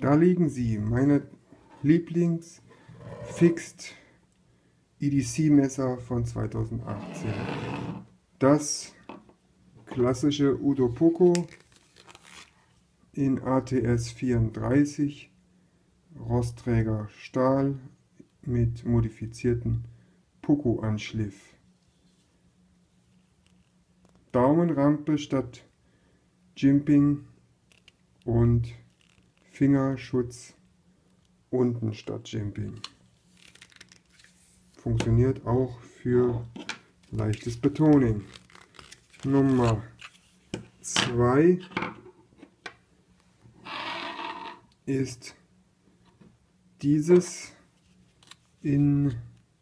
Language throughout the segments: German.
Da liegen sie, meine Lieblings Fixed EDC Messer von 2018. Das klassische Udo Poco in ATS 34 Rostträger Stahl mit modifizierten Poco-Anschliff. Daumenrampe statt Jimping und Fingerschutz unten statt Jimping. Funktioniert auch für leichtes Betoning. Nummer 2 ist dieses in,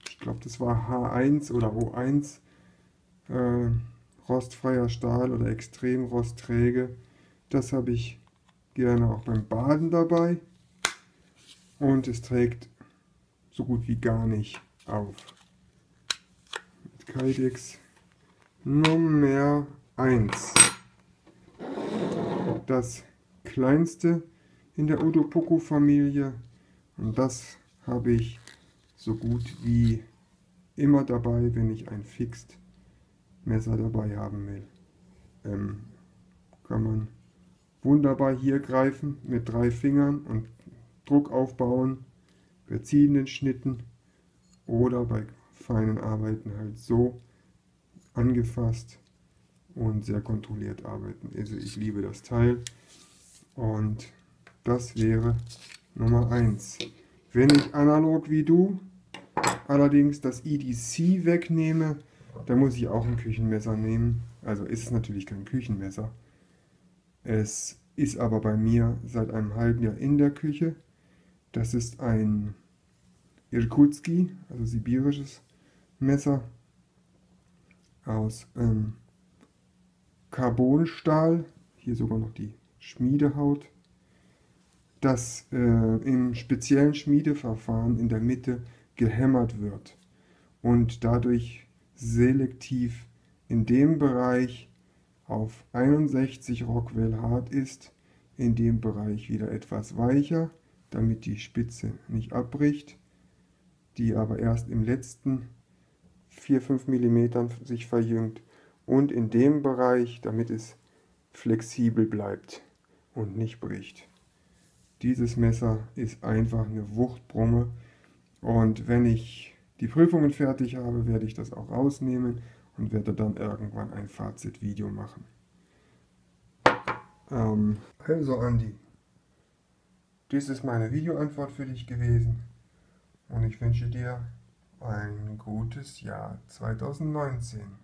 ich glaube das war H1 oder O1, äh, rostfreier Stahl oder extrem rostträge. Das habe ich gerne auch beim Baden dabei und es trägt so gut wie gar nicht auf. Mit Kydex Nummer 1. Das kleinste in der Udo Poco Familie und das habe ich so gut wie immer dabei, wenn ich ein Fixed Messer dabei haben will. Ähm, kann man wunderbar hier greifen mit drei Fingern und Druck aufbauen, bei ziehenden Schnitten oder bei feinen Arbeiten halt so angefasst und sehr kontrolliert arbeiten. Also ich liebe das Teil und das wäre Nummer 1. Wenn ich analog wie du allerdings das EDC wegnehme, dann muss ich auch ein Küchenmesser nehmen. Also ist es natürlich kein Küchenmesser. Es ist aber bei mir seit einem halben Jahr in der Küche. Das ist ein Irkutski, also sibirisches Messer aus ähm, Carbonstahl. Hier sogar noch die Schmiedehaut. Das äh, im speziellen Schmiedeverfahren in der Mitte gehämmert wird und dadurch selektiv in dem Bereich auf 61 Rockwell hart ist, in dem Bereich wieder etwas weicher, damit die Spitze nicht abbricht, die aber erst im letzten 4-5 mm sich verjüngt und in dem Bereich, damit es flexibel bleibt und nicht bricht. Dieses Messer ist einfach eine Wuchtbrumme und wenn ich die Prüfungen fertig habe, werde ich das auch rausnehmen und werde dann irgendwann ein Fazitvideo machen. Ähm, also Andi, dies ist meine Videoantwort für dich gewesen und ich wünsche dir ein gutes Jahr 2019.